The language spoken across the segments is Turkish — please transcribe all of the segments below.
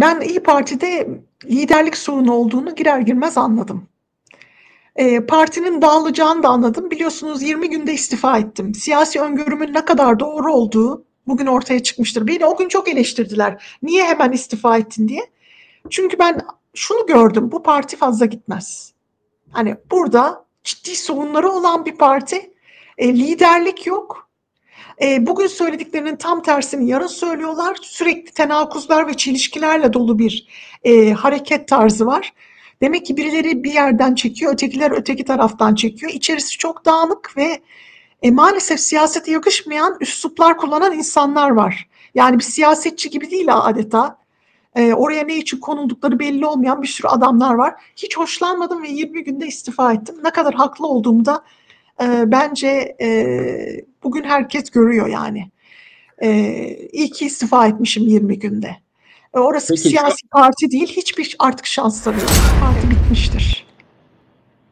Ben İyi Parti'de liderlik sorunu olduğunu girer girmez anladım. E, partinin dağılacağını da anladım. Biliyorsunuz 20 günde istifa ettim. Siyasi öngörümün ne kadar doğru olduğu bugün ortaya çıkmıştır. Beni o gün çok eleştirdiler. Niye hemen istifa ettin diye. Çünkü ben şunu gördüm. Bu parti fazla gitmez. Hani burada ciddi sorunları olan bir parti. E, liderlik yok. E, bugün söylediklerinin tam tersini yarın söylüyorlar. Sürekli tenakuzlar ve çelişkilerle dolu bir e, hareket tarzı var. Demek ki birileri bir yerden çekiyor, ötekiler öteki taraftan çekiyor. İçerisi çok dağınık ve e, maalesef siyasete yakışmayan üsluplar kullanan insanlar var. Yani bir siyasetçi gibi değil adeta. E, oraya ne için konuldukları belli olmayan bir sürü adamlar var. Hiç hoşlanmadım ve 20 günde istifa ettim. Ne kadar haklı olduğumu da e, bence e, bugün herkes görüyor yani. E, iyi ki istifa etmişim 20 günde. E, orası Peki, bir siyasi parti değil. Hiçbir artık şansları yok. Parti bitmiştir.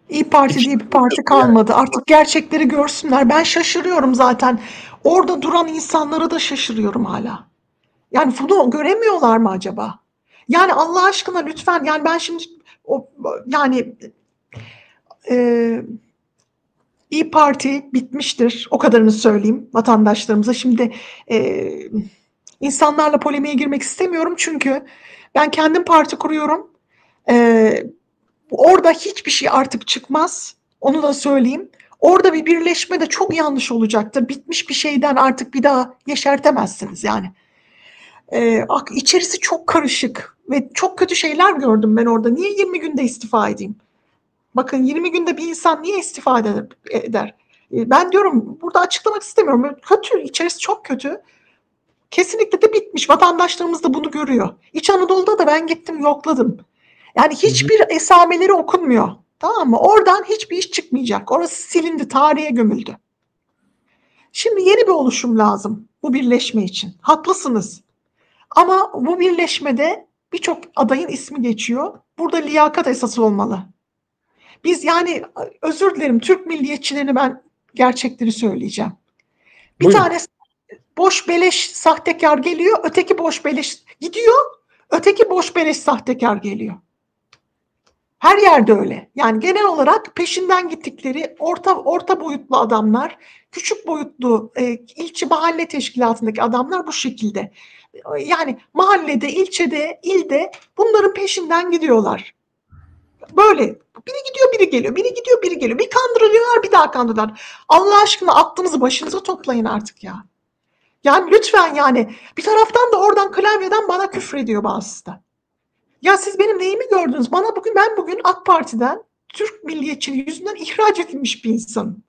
İyi Parti diye bir parti kalmadı. Artık gerçekleri görsünler. Ben şaşırıyorum zaten. Orada duran insanlara da şaşırıyorum hala. Yani bunu göremiyorlar mı acaba? Yani Allah aşkına lütfen yani ben şimdi o yani e, İyi Parti bitmiştir. O kadarını söyleyeyim vatandaşlarımıza. Şimdi e, insanlarla polemiğe girmek istemiyorum çünkü ben kendim parti kuruyorum. E, orada hiçbir şey artık çıkmaz. Onu da söyleyeyim. Orada bir birleşme de çok yanlış olacaktır. Bitmiş bir şeyden artık bir daha yeşertemezsiniz yani. Ee, içerisi çok karışık ve çok kötü şeyler gördüm ben orada. Niye 20 günde istifa edeyim? Bakın 20 günde bir insan niye istifa eder? Ben diyorum burada açıklamak istemiyorum. Kötü, içerisi çok kötü. Kesinlikle de bitmiş. Vatandaşlarımız da bunu görüyor. İç Anadolu'da da ben gittim yokladım. Yani hiçbir esameleri okunmuyor. Tamam mı? Oradan hiçbir iş çıkmayacak. Orası silindi, tarihe gömüldü. Şimdi yeni bir oluşum lazım bu birleşme için. Haklısınız. Ama bu birleşmede birçok adayın ismi geçiyor. Burada liyakat esası olmalı. Biz yani özür dilerim Türk milliyetçilerini ben gerçekleri söyleyeceğim. Bir Buyurun. tane boş beleş sahtekar geliyor, öteki boş beleş gidiyor, öteki boş beleş sahtekar geliyor. Her yerde öyle. Yani genel olarak peşinden gittikleri orta orta boyutlu adamlar, küçük boyutlu e, ilçe mahalle teşkilatındaki adamlar bu şekilde. Yani mahallede, ilçede, ilde bunların peşinden gidiyorlar. Böyle biri gidiyor biri geliyor, biri gidiyor biri geliyor. Bir kandırılıyorlar bir daha kandırıyorlar. Allah aşkına aklınızı başınıza toplayın artık ya. Yani lütfen yani bir taraftan da oradan klavyeden bana küfrediyor bazısı da. Ya siz benim neyimi gördünüz? Bana bugün ben bugün AK Parti'den Türk milliyetçiliği yüzünden ihraç edilmiş bir insanım.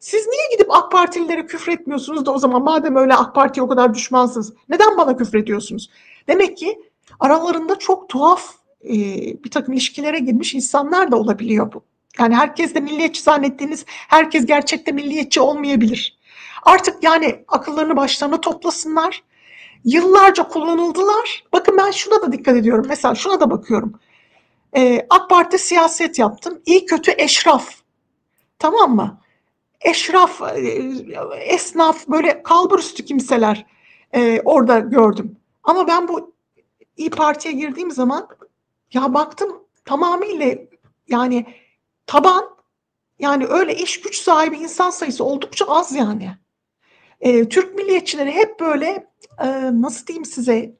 Siz niye gidip AK Partililere küfretmiyorsunuz da o zaman madem öyle AK Parti'ye o kadar düşmansınız neden bana küfrediyorsunuz? Demek ki aralarında çok tuhaf e, bir takım ilişkilere girmiş insanlar da olabiliyor bu. Yani herkes de milliyetçi zannettiğiniz herkes gerçekte milliyetçi olmayabilir. Artık yani akıllarını başlarına toplasınlar. Yıllarca kullanıldılar. Bakın ben şuna da dikkat ediyorum. Mesela şuna da bakıyorum. Ee, AK Parti siyaset yaptım. İyi kötü eşraf. Tamam mı? Eşraf, e, esnaf böyle kalburüstü kimseler e, orada gördüm. Ama ben bu İyi Parti'ye girdiğim zaman ya baktım tamamıyla yani taban yani öyle iş güç sahibi insan sayısı oldukça az yani. E, Türk milliyetçileri hep böyle e, nasıl diyeyim size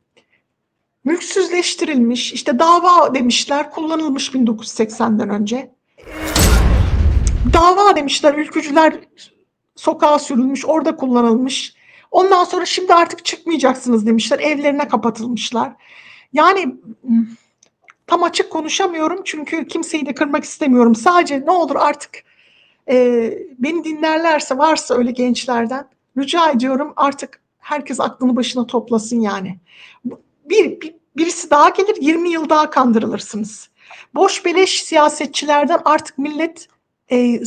mülksüzleştirilmiş işte dava demişler kullanılmış 1980'den önce. Dava demişler ülkücüler sokağa sürülmüş orada kullanılmış. Ondan sonra şimdi artık çıkmayacaksınız demişler evlerine kapatılmışlar. Yani tam açık konuşamıyorum çünkü kimseyi de kırmak istemiyorum. Sadece ne olur artık e, beni dinlerlerse varsa öyle gençlerden rica ediyorum artık herkes aklını başına toplasın yani. Bir, bir birisi daha gelir 20 yıl daha kandırılırsınız. Boş beleş siyasetçilerden artık millet e,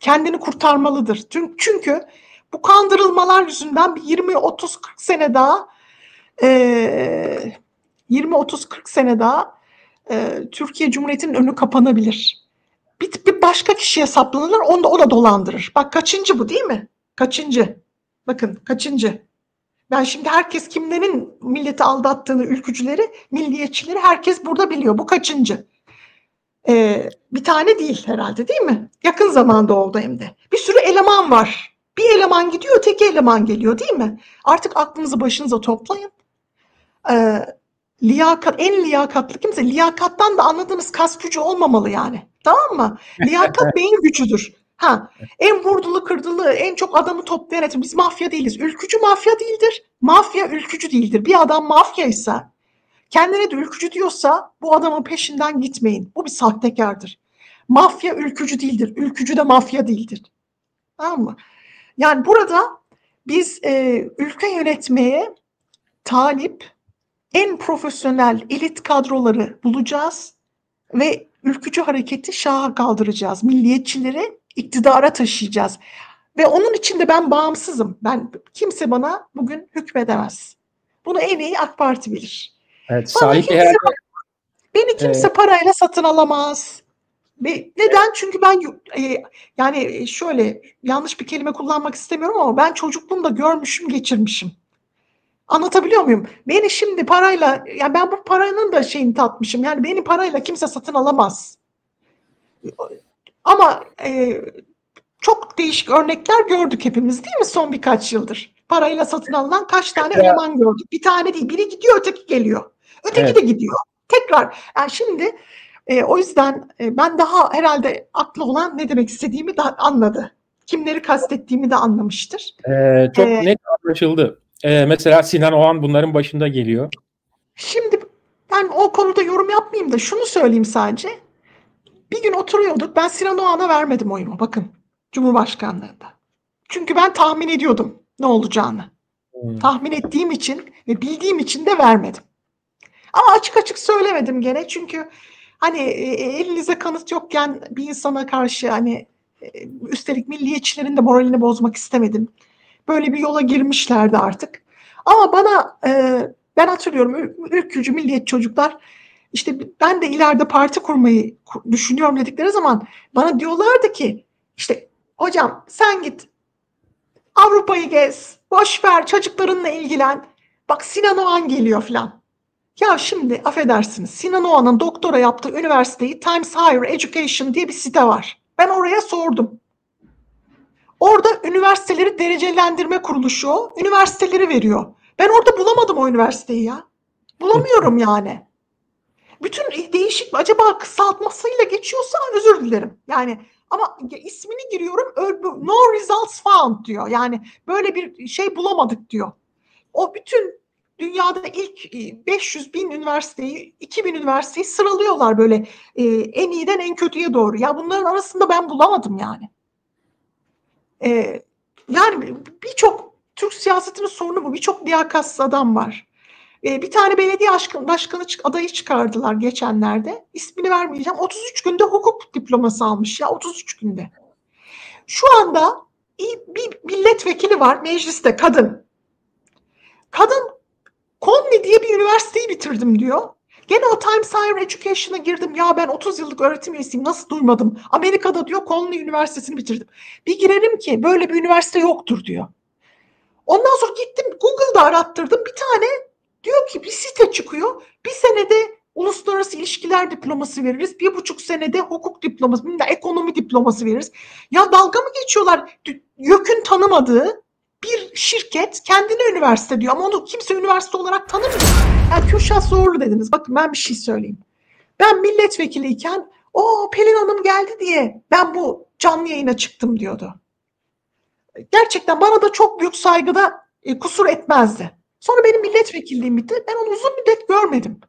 kendini kurtarmalıdır. Çünkü bu kandırılmalar yüzünden bir 20-30-40 sene daha e, 20-30-40 sene daha e, Türkiye Cumhuriyeti'nin önü kapanabilir. Bir, bir başka kişiye saplanırlar, onu da, o da dolandırır. Bak kaçıncı bu değil mi? Kaçıncı? Bakın kaçıncı? Ben şimdi herkes kimlerin milleti aldattığını, ülkücüleri, milliyetçileri herkes burada biliyor. Bu kaçıncı? Ee, bir tane değil herhalde değil mi? Yakın zamanda oldu hem de. Bir sürü eleman var. Bir eleman gidiyor, öteki eleman geliyor değil mi? Artık aklınızı başınıza toplayın. Ee, liyakat, en liyakatlı kimse, liyakattan da anladığınız kas gücü olmamalı yani. Tamam mı? Liyakat beyin gücüdür. Ha, en vurdulu kırdılı, en çok adamı toplayan etim. Biz mafya değiliz. Ülkücü mafya değildir. Mafya ülkücü değildir. Bir adam mafyaysa, kendine de ülkücü diyorsa bu adamın peşinden gitmeyin. Bu bir sahtekardır. Mafya ülkücü değildir. Ülkücü de mafya değildir. Tamam mı? Yani burada biz e, ülke yönetmeye talip en profesyonel elit kadroları bulacağız ve ülkücü hareketi şaha kaldıracağız. Milliyetçileri iktidara taşıyacağız. Ve onun için de ben bağımsızım. Ben kimse bana bugün hükmedemez. Bunu en iyi AK Parti bilir. Evet, bana kimse, herhalde... Beni kimse evet. parayla satın alamaz. Ve neden? Çünkü ben e, yani şöyle yanlış bir kelime kullanmak istemiyorum ama ben çocukluğumda görmüşüm, geçirmişim. Anlatabiliyor muyum? Beni şimdi parayla, yani ben bu paranın da şeyini tatmışım. Yani beni parayla kimse satın alamaz. Ama e, çok değişik örnekler gördük hepimiz değil mi son birkaç yıldır? Parayla satın alınan kaç tane ya. eleman gördük. Bir tane değil. Biri gidiyor öteki geliyor. Öteki evet. de gidiyor. Tekrar. Yani şimdi e, o yüzden e, ben daha herhalde aklı olan ne demek istediğimi de anladı. Kimleri kastettiğimi de anlamıştır. Ee, çok ee, net anlaşıldı. Ee, mesela Sinan Oğan bunların başında geliyor. Şimdi ben o konuda yorum yapmayayım da şunu söyleyeyim sadece. Bir gün oturuyorduk. Ben Sinan Oğan'a vermedim oyumu. Bakın. Cumhurbaşkanlığında. Çünkü ben tahmin ediyordum ne olacağını. Hmm. Tahmin ettiğim için ve bildiğim için de vermedim. Ama açık açık söylemedim gene. Çünkü hani e, e, elinize kanıt yokken bir insana karşı hani e, üstelik milliyetçilerin de moralini bozmak istemedim. Böyle bir yola girmişlerdi artık. Ama bana ben hatırlıyorum ülkücü milliyet çocuklar işte ben de ileride parti kurmayı düşünüyorum dedikleri zaman bana diyorlardı ki işte hocam sen git Avrupa'yı gez, boş ver çocuklarınla ilgilen. Bak Sinan Oğan geliyor filan. Ya şimdi affedersiniz Sinan Oğan'ın doktora yaptığı üniversiteyi Times Higher Education diye bir site var. Ben oraya sordum. Orada üniversiteleri derecelendirme kuruluşu. Üniversiteleri veriyor. Ben orada bulamadım o üniversiteyi ya. Bulamıyorum yani. Bütün değişik acaba kısaltmasıyla geçiyorsa özür dilerim. Yani ama ismini giriyorum no results found diyor. Yani böyle bir şey bulamadık diyor. O bütün dünyada ilk 500 bin üniversiteyi, 2000 üniversiteyi sıralıyorlar böyle e, en iyiden en kötüye doğru. Ya bunların arasında ben bulamadım yani. E, yani birçok Türk siyasetinin sorunu bu. Birçok liyakatsız adam var. E, bir tane belediye başkanı, adayı çıkardılar geçenlerde. İsmini vermeyeceğim. 33 günde hukuk diploması almış ya 33 günde. Şu anda bir milletvekili var mecliste kadın. Kadın Conley diye bir üniversiteyi bitirdim diyor. Gene o Times Higher Education'a girdim. Ya ben 30 yıllık öğretim üyesiyim. Nasıl duymadım? Amerika'da diyor Conley Üniversitesi'ni bitirdim. Bir girerim ki böyle bir üniversite yoktur diyor. Ondan sonra gittim Google'da arattırdım. Bir tane diyor ki bir site çıkıyor. Bir senede uluslararası ilişkiler diploması veririz. Bir buçuk senede hukuk diploması, ekonomi diploması veririz. Ya dalga mı geçiyorlar? YÖK'ün tanımadığı bir şirket kendine üniversite diyor ama onu kimse üniversite olarak tanımıyor. Yani Kürşat Zorlu dediniz. Bakın ben bir şey söyleyeyim. Ben milletvekiliyken o Pelin Hanım geldi diye ben bu canlı yayına çıktım diyordu. Gerçekten bana da çok büyük saygıda e, kusur etmezdi. Sonra benim milletvekilliğim bitti. Ben onu uzun müddet görmedim.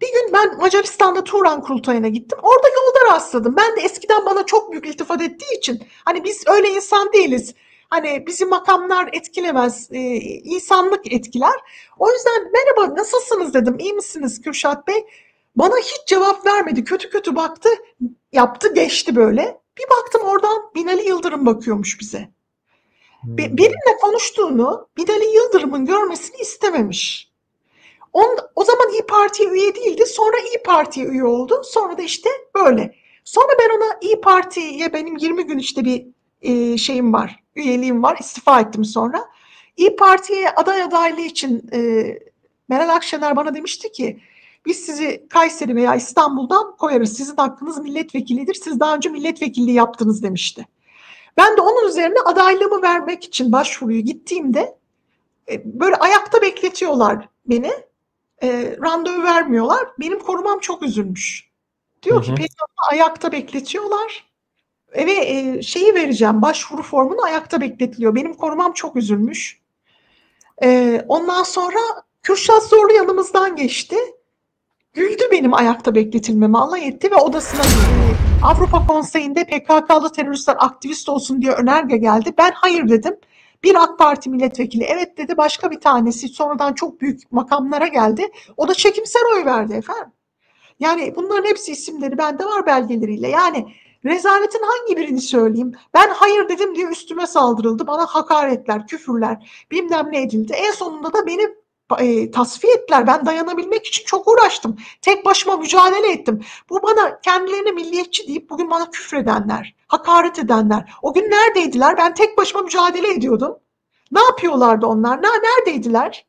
Bir gün ben Macaristan'da Turan kurultayına gittim. Orada yolda rastladım. Ben de eskiden bana çok büyük iltifat ettiği için hani biz öyle insan değiliz. Hani bizi makamlar etkilemez, e, insanlık etkiler. O yüzden merhaba nasılsınız dedim. İyi misiniz Kürşat Bey? Bana hiç cevap vermedi. Kötü kötü baktı, yaptı geçti böyle. Bir baktım oradan Binali Yıldırım bakıyormuş bize. Hmm. Benimle konuştuğunu Binali Yıldırım'ın görmesini istememiş. On, o zaman İyi Parti'ye üye değildi. Sonra İyi Parti'ye üye oldu. Sonra da işte böyle. Sonra ben ona İyi Parti'ye benim 20 gün işte bir e, şeyim var üyeliğim var. İstifa ettim sonra. İyi Parti'ye aday adaylığı için e, Meral Akşener bana demişti ki biz sizi Kayseri veya İstanbul'dan koyarız. Sizin hakkınız milletvekilidir. Siz daha önce milletvekilliği yaptınız demişti. Ben de onun üzerine adaylığımı vermek için başvuruyu gittiğimde e, böyle ayakta bekletiyorlar beni. E, randevu vermiyorlar. Benim korumam çok üzülmüş. Diyor hı hı. ki PKK ayakta bekletiyorlar. Ve e, şeyi vereceğim başvuru formunu ayakta bekletiliyor. Benim korumam çok üzülmüş. E, ondan sonra Kürşat Zorlu yanımızdan geçti. Güldü benim ayakta bekletilmeme alay etti ve odasına girdi. Avrupa Konseyi'nde PKK'lı teröristler aktivist olsun diye önerge geldi. Ben hayır dedim. Bir AK Parti milletvekili evet dedi. Başka bir tanesi sonradan çok büyük makamlara geldi. O da çekimsel oy verdi efendim. Yani bunların hepsi isimleri bende var belgeleriyle. Yani rezaletin hangi birini söyleyeyim? Ben hayır dedim diye üstüme saldırıldı. Bana hakaretler, küfürler, bilmem ne edildi. En sonunda da beni e, tasfiye ettiler. Ben dayanabilmek için çok uğraştım. Tek başıma mücadele ettim. Bu bana kendilerine milliyetçi deyip bugün bana küfredenler, hakaret edenler. O gün neredeydiler? Ben tek başıma mücadele ediyordum. Ne yapıyorlardı onlar? Ne, neredeydiler?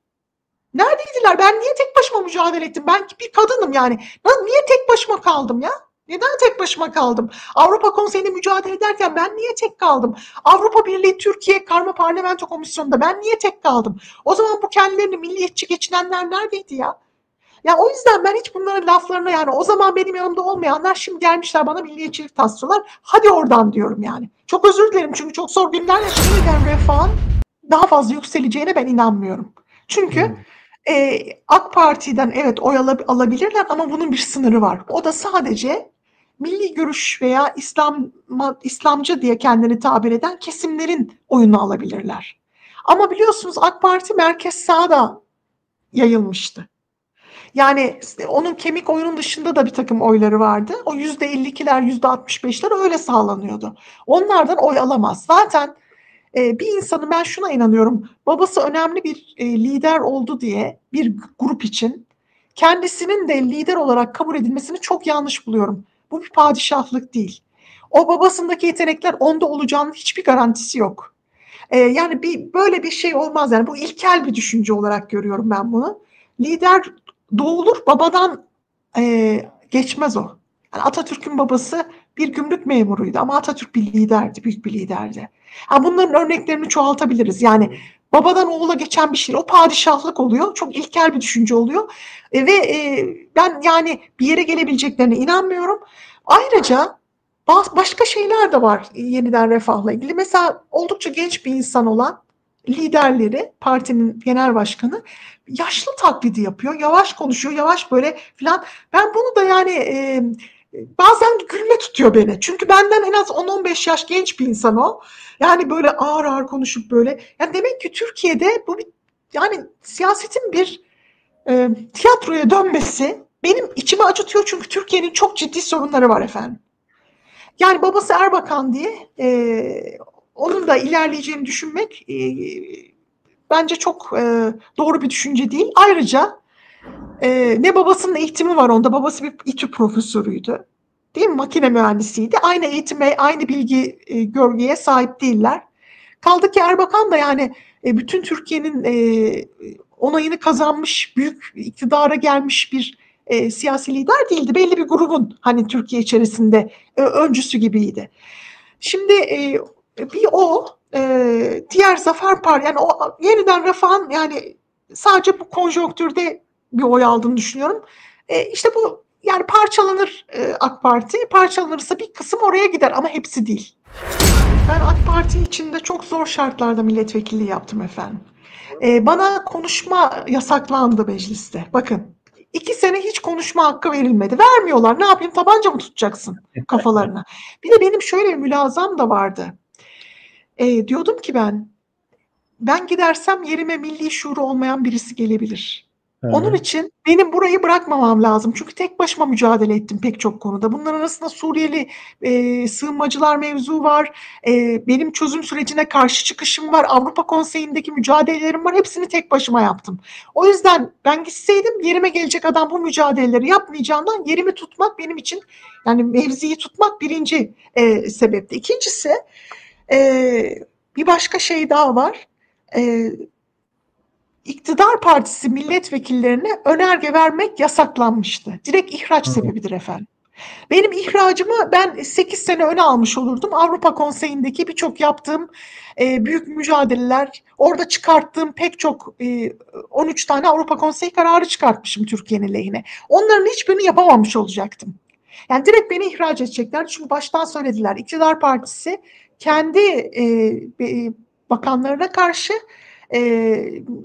Neredeydiler? Ben niye tek başıma mücadele ettim? Ben bir kadınım yani. Niye tek başıma kaldım ya? Neden tek başıma kaldım? Avrupa Konseyi'nde mücadele ederken ben niye tek kaldım? Avrupa Birliği Türkiye Karma Parlamento Komisyonu'nda ben niye tek kaldım? O zaman bu kendilerini milliyetçi geçinenler neredeydi ya? Ya o yüzden ben hiç bunların laflarına yani o zaman benim yanımda olmayanlar şimdi gelmişler bana milliyetçilik taslıyorlar. Hadi oradan diyorum yani. Çok özür dilerim çünkü çok zor günler yaşanırken refahın daha fazla yükseleceğine ben inanmıyorum. Çünkü hmm. e, AK Parti'den evet oy alabilirler ama bunun bir sınırı var. O da sadece milli görüş veya İslam İslamcı diye kendini tabir eden kesimlerin oyunu alabilirler. Ama biliyorsunuz AK Parti merkez sağda yayılmıştı. Yani onun kemik oyunun dışında da bir takım oyları vardı. O yüzde 52'ler, yüzde 65'ler öyle sağlanıyordu. Onlardan oy alamaz. Zaten e, bir insanın ben şuna inanıyorum. Babası önemli bir e, lider oldu diye bir grup için kendisinin de lider olarak kabul edilmesini çok yanlış buluyorum. Bu bir padişahlık değil. O babasındaki yetenekler onda olacağının hiçbir garantisi yok. Ee, yani bir böyle bir şey olmaz yani bu ilkel bir düşünce olarak görüyorum ben bunu. Lider doğulur babadan e, geçmez o. Yani Atatürk'ün babası bir gümrük memuruydu ama Atatürk bir liderdi, büyük bir liderdi. Ha bunların örneklerini çoğaltabiliriz. Yani babadan oğula geçen bir şey. O padişahlık oluyor. Çok ilkel bir düşünce oluyor. E, ve e, ben yani bir yere gelebileceklerine inanmıyorum. Ayrıca başka şeyler de var yeniden refahla ilgili. Mesela oldukça genç bir insan olan liderleri, partinin genel başkanı yaşlı taklidi yapıyor. Yavaş konuşuyor, yavaş böyle filan. Ben bunu da yani e, bazen gülme tutuyor beni. Çünkü benden en az 10-15 yaş genç bir insan o. Yani böyle ağır ağır konuşup böyle. Yani demek ki Türkiye'de bu bir yani siyasetin bir e, tiyatroya dönmesi benim içimi acıtıyor çünkü Türkiye'nin çok ciddi sorunları var efendim. Yani babası Erbakan diye e, onun da ilerleyeceğini düşünmek e, bence çok e, doğru bir düşünce değil. Ayrıca e, ne babasının eğitimi var onda. Babası bir İTÜ profesörüydü. Değil mi? Makine mühendisiydi. Aynı eğitime, aynı bilgi e, görgüye sahip değiller. Kaldı ki Erbakan da yani e, bütün Türkiye'nin e, onayını kazanmış, büyük iktidara gelmiş bir e, siyasi lider değildi. Belli bir grubun hani Türkiye içerisinde e, öncüsü gibiydi. Şimdi e, bir o, e, diğer Zafer Partisi, yani o yeniden Refah'ın yani sadece bu konjonktürde bir oy aldığını düşünüyorum. E, işte bu yani parçalanır e, AK Parti, parçalanırsa bir kısım oraya gider ama hepsi değil. Ben AK Parti içinde çok zor şartlarda milletvekilliği yaptım efendim. E, bana konuşma yasaklandı mecliste. Bakın iki sene hiç konuşma hakkı verilmedi. Vermiyorlar. Ne yapayım tabanca mı tutacaksın kafalarına? Bir de benim şöyle bir mülazam da vardı. E, diyordum ki ben ben gidersem yerime milli şuuru olmayan birisi gelebilir. Onun için benim burayı bırakmamam lazım. Çünkü tek başıma mücadele ettim pek çok konuda. Bunların arasında Suriyeli e, sığınmacılar mevzu var. E, benim çözüm sürecine karşı çıkışım var. Avrupa Konseyi'ndeki mücadelelerim var. Hepsini tek başıma yaptım. O yüzden ben gitseydim yerime gelecek adam bu mücadeleleri yapmayacağından yerimi tutmak benim için yani mevziyi tutmak birinci e, sebepti. İkincisi e, bir başka şey daha var. E, iktidar partisi milletvekillerine önerge vermek yasaklanmıştı. Direkt ihraç sebebidir efendim. Benim ihracımı ben 8 sene öne almış olurdum. Avrupa Konseyi'ndeki birçok yaptığım e, büyük mücadeleler, orada çıkarttığım pek çok e, 13 tane Avrupa Konseyi kararı çıkartmışım Türkiye'nin lehine. Onların hiçbirini yapamamış olacaktım. Yani direkt beni ihraç edecekler. Çünkü baştan söylediler. İktidar Partisi kendi e, e, bakanlarına karşı e,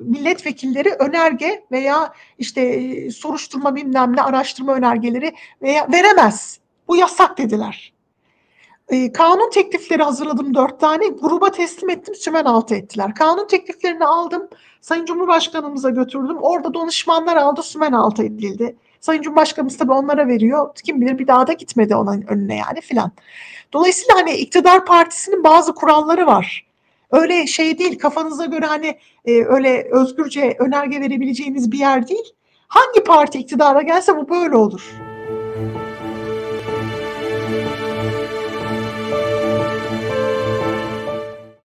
milletvekilleri önerge veya işte e, soruşturma bilmem ne araştırma önergeleri veya veremez. Bu yasak dediler. E, kanun teklifleri hazırladım dört tane. Gruba teslim ettim. Sümen altı ettiler. Kanun tekliflerini aldım. Sayın Cumhurbaşkanımıza götürdüm. Orada danışmanlar aldı. Sümen altı edildi. Sayın Cumhurbaşkanımız tabii onlara veriyor. Kim bilir bir daha da gitmedi onun önüne yani filan. Dolayısıyla hani iktidar partisinin bazı kuralları var. Öyle şey değil kafanıza göre hani e, öyle özgürce önerge verebileceğiniz bir yer değil. Hangi parti iktidara gelse bu böyle olur.